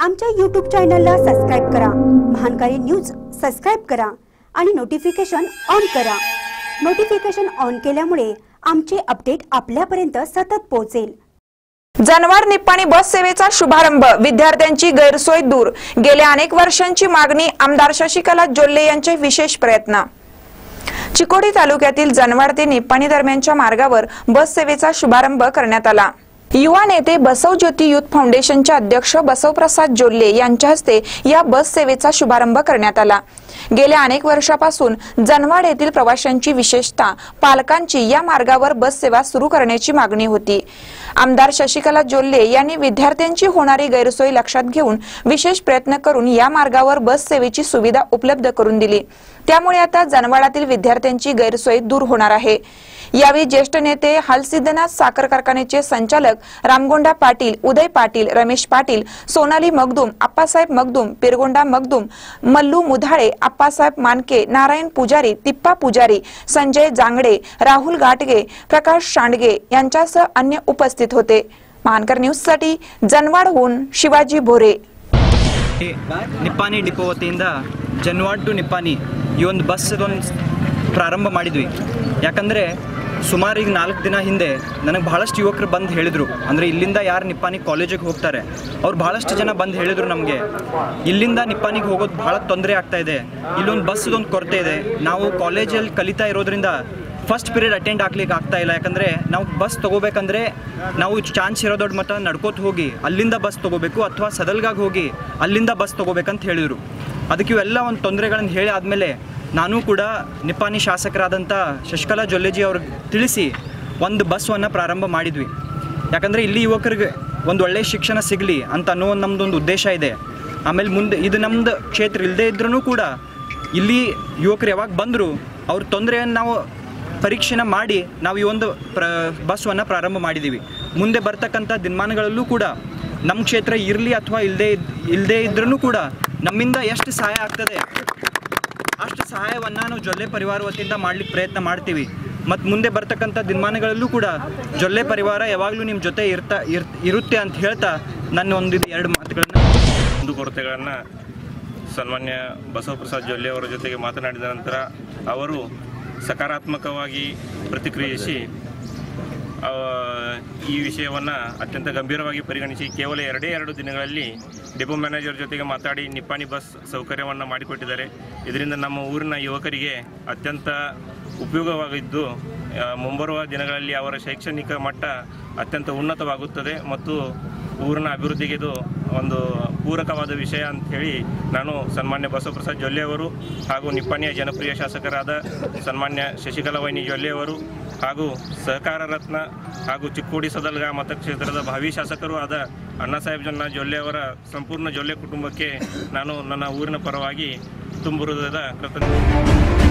आमच्या यूट्यूब चॅनलला सबस्क्राईब करा. महानकारी न्यूज सबस्क्राईब करा आणि नोटिफिकेशन ऑन करा. नोटिफिकेशन ऑन केल्यामुळे आमचे अपडेट आपल्यापर्यंत सतत पोहोचेल. जनवार निप्पाणी बस सेवेचा शुभारंभ. विद्यार्थ्यांची गैरसोय दूर. गेल्या अनेक वर्षांची मागणी आमदार शशिकला जोल्ले यांचे विशेष प्रयत्न. चिकोडी तालुक्यातील जनवार ते निप्पाणी दरम्यानच्या मार्गावर बस सेवेचा शुभारंभ करण्यात आला. युवा नेते बसव ज्योती युथ फाउंडेशनचे अध्यक्ष बसवप्रसाद जोल्ले यांच्या हस्ते या बस सेवेचा शुभारंभ करण्यात आला. गेल्या अनेक वर्षापासून जनवाड येथील प्रवाशांची विशेषतः पालकांची या मार्गावर बस सेवा सुरू करण्याची मागणी होती. आमदार शशिकला जोल्ले यांनी विद्यार्थ्यांची होणारी गैरसोय लक्षात घेऊन विशेष प्रयत्न करून या मार्गावर बस सेवेची सुविधा उपलब्ध करून दिली. त्यामुळे आता जनवाडातील विद्यार्थ्यांची गैरसोय दूर होणार आहे. यावेळी ज्येष्ठ नेते हलसिद्धनाथ साखर कारखान्याचे संचालक रामगोंडा पाटील उदय पाटील रमेश पाटील सोनाली मगदूम आप्पासाहेब मगदूम पिरगोंडा मगदूम मल्लू मुधाळे आप्पासाहेब मानके नारायण पुजारी तिप्पा पुजारी संजय जांगडे राहुल घाटगे प्रकाश शांडगे यांच्यासह अन्य उपस्थित होते महानकर न्यूजसाठी जनवाडहून शिवाजी भोरे ನಿಪ್ಪಾನಿ ಡಿಪೋ ವತಿಯಿಂದ ಜನ್ವಾಡ್ ಟು ನಿಪ್ಪಾನಿ ಈ ಒಂದು ಬಸ್ ಇದೊಂದು ಪ್ರಾರಂಭ ಮಾಡಿದ್ವಿ ಯಾಕಂದರೆ ಸುಮಾರು ಈಗ ನಾಲ್ಕು ದಿನ ಹಿಂದೆ ನನಗೆ ಭಾಳಷ್ಟು ಯುವಕರು ಬಂದು ಹೇಳಿದರು. ಅಂದರೆ ಇಲ್ಲಿಂದ ಯಾರು ನಿಪ್ಪಾನಿ ಕಾಲೇಜಿಗೆ ಹೋಗ್ತಾರೆ. ಅವ್ರು ಭಾಳಷ್ಟು ಜನ ಬಂದು ಹೇಳಿದರು ನಮಗೆ. ಇಲ್ಲಿಂದ ನಿಪ್ಪಾನಿಗೆ ಹೋಗೋದು ಭಾಳ ತೊಂದರೆ ಆಗ್ತಾ ಇದೆ. ಇಲ್ಲೊಂದು ಬಸ್ಸದೊಂದು ಕೊರತೆ ಇದೆ. ನಾವು ಕಾಲೇಜಲ್ಲಿ ಕಲಿತಾ ಇರೋದ್ರಿಂದ ಫಸ್ಟ್ ಪೀರಿಯಡ್ ಅಟೆಂಡ್ ಆಗ್ಲಿಕ್ಕೆ ಆಗ್ತಾ ಇಲ್ಲ. ಯಾಕಂದರೆ ನಾವು ಬಸ್ ತೊಗೋಬೇಕಂದ್ರೆ ನಾವು ಚಾನ್ಸ್ ಇರೋ ದೊಡ್ಡ ಮಟ್ಟ ನಡ್ಕೋತ ಹೋಗಿ, ಅಲ್ಲಿಂದ ಬಸ್ ತೊಗೋಬೇಕು ಅಥವಾ ಸದಲ್ಗಾಗಿ ಹೋಗಿ ಅಲ್ಲಿಂದ ಬಸ್ ತೊಗೋಬೇಕಂತ ಹೇಳಿದರು. ಅದಕ್ಕೆ ಇವೆಲ್ಲ ಒಂದು ತೊಂದರೆಗಳನ್ನು ಹೇಳಿ ಆದಮೇಲೆ ನಾನು ಕೂಡ ನಿಪ್ಪಾನಿ ಶಾಸಕರಾದಂಥ ಶಶಿಕಲಾ ಜೊಲ್ಲೆಜಿ ಅವ್ರಿಗೆ ತಿಳಿಸಿ ಒಂದು ಬಸ್ವನ್ನು ಪ್ರಾರಂಭ ಮಾಡಿದ್ವಿ. ಯಾಕಂದರೆ ಇಲ್ಲಿ ಯುವಕರಿಗೆ ಒಂದು ಒಳ್ಳೆಯ ಶಿಕ್ಷಣ ಸಿಗಲಿ ಅಂತ ಅನ್ನೋ ಒಂದು ನಮ್ಮದೊಂದು ಉದ್ದೇಶ ಇದೆ. ಆಮೇಲೆ ಮುಂದೆ ಇದು ನಮ್ಮದು ಕ್ಷೇತ್ರ ಇಲ್ಲದೇ ಇದ್ರೂ ಕೂಡ ಇಲ್ಲಿ ಯುವಕರು ಯಾವಾಗ ಬಂದರು ಅವ್ರ ತೊಂದರೆಯನ್ನು ನಾವು ಪರೀಕ್ಷೆನ ಮಾಡಿ ನಾವು ಈ ಒಂದು ಪ್ರ ಬಸ್ವನ್ನು ಪ್ರಾರಂಭ ಮಾಡಿದ್ದೀವಿ. ಮುಂದೆ ಬರ್ತಕ್ಕಂಥ ದಿನಮಾನಗಳಲ್ಲೂ ಕೂಡ ನಮ್ಮ ಕ್ಷೇತ್ರ ಇರಲಿ ಅಥವಾ ಇಲ್ಲದೇ ಇಲ್ಲದೇ ಇದ್ರೂ ಕೂಡ ನಮ್ಮಿಂದ ಎಷ್ಟು ಸಹಾಯ ಆಗ್ತದೆ ಅಷ್ಟು ಸಹಾಯವನ್ನು ನಾವು ಜೊಲ್ಲೆ ಪರಿವಾರ ವತಿಯಿಂದ ಮಾಡ್ಲಿಕ್ಕೆ ಪ್ರಯತ್ನ ಮಾಡ್ತೀವಿ. ಮತ್ತು ಮುಂದೆ ಬರ್ತಕ್ಕಂಥ ದಿನಮಾನಗಳಲ್ಲೂ ಕೂಡ ಜೊಲ್ಲೆ ಪರಿವಾರ ಯಾವಾಗಲೂ ನಿಮ್ಮ ಜೊತೆ ಇರ್ತಾ ಇರ್ ಇರುತ್ತೆ ಅಂತ ಹೇಳ್ತಾ ನನ್ನ ಒಂದು ಎರಡು ಮಾತುಗಳನ್ನು ಮುಂದುಕೊರತೆಗಳನ್ನು ಸನ್ಮಾನ್ಯ ಬಸವಪ್ರಸಾದ್ ಜೊಲ್ಲೆ ಅವರ ಜೊತೆಗೆ ಮಾತನಾಡಿದ ನಂತರ ಅವರು ಸಕಾರಾತ್ಮಕವಾಗಿ ಪ್ರತಿಕ್ರಿಯಿಸಿ ಈ ವಿಷಯವನ್ನು ಅತ್ಯಂತ ಗಂಭೀರವಾಗಿ ಪರಿಗಣಿಸಿ ಕೇವಲ ಎರಡೇ ಎರಡು ದಿನಗಳಲ್ಲಿ ಡಿಪೋ ಮ್ಯಾನೇಜರ್ ಜೊತೆಗೆ ಮಾತಾಡಿ ನಿಪ್ಪಾಣಿ ಬಸ್ ಸೌಕರ್ಯವನ್ನು ಮಾಡಿಕೊಟ್ಟಿದ್ದಾರೆ. ಇದರಿಂದ ನಮ್ಮ ಊರಿನ ಯುವಕರಿಗೆ ಅತ್ಯಂತ ಉಪಯೋಗವಾಗಿದ್ದು ಮುಂಬರುವ ದಿನಗಳಲ್ಲಿ ಅವರ ಶೈಕ್ಷಣಿಕ ಮಟ್ಟ ಅತ್ಯಂತ ಉನ್ನತವಾಗುತ್ತದೆ ಮತ್ತು ಊರಿನ ಅಭಿವೃದ್ಧಿಗೆ ಇದು ಒಂದು ಪೂರಕವಾದ ವಿಷಯ ಅಂತ ಹೇಳಿ ನಾನು ಸನ್ಮಾನ್ಯ ಬಸವಪ್ರಸಾದ್ ಜೊಲ್ಲೆ ಅವರು ಹಾಗೂ ನಿಪ್ಪಾಣಿಯ ಜನಪ್ರಿಯ ಶಾಸಕರಾದ ಸನ್ಮಾನ್ಯ ಶಶಿಕಲಾ ವೈನಿ ಜೊಲ್ಲೆ ಅವರು ಹಾಗೂ ಸಹಕಾರ ರತ್ನ ಹಾಗೂ ಚಿಕ್ಕೋಡಿ ಸದಲ್ಗ ಮತಕ್ಷೇತ್ರದ ಭಾವಿ ಶಾಸಕರು ಆದ ಅಣ್ಣಾಸಾಹೇಬ್ ಜನ್ನ ಜೊಲ್ಲೆ ಅವರ ಸಂಪೂರ್ಣ ಜೊಲ್ಲೆ ಕುಟುಂಬಕ್ಕೆ ನಾನು ನನ್ನ ಊರಿನ ಪರವಾಗಿ ತುಂಬುರುದ ಕೃತಜ್ಞ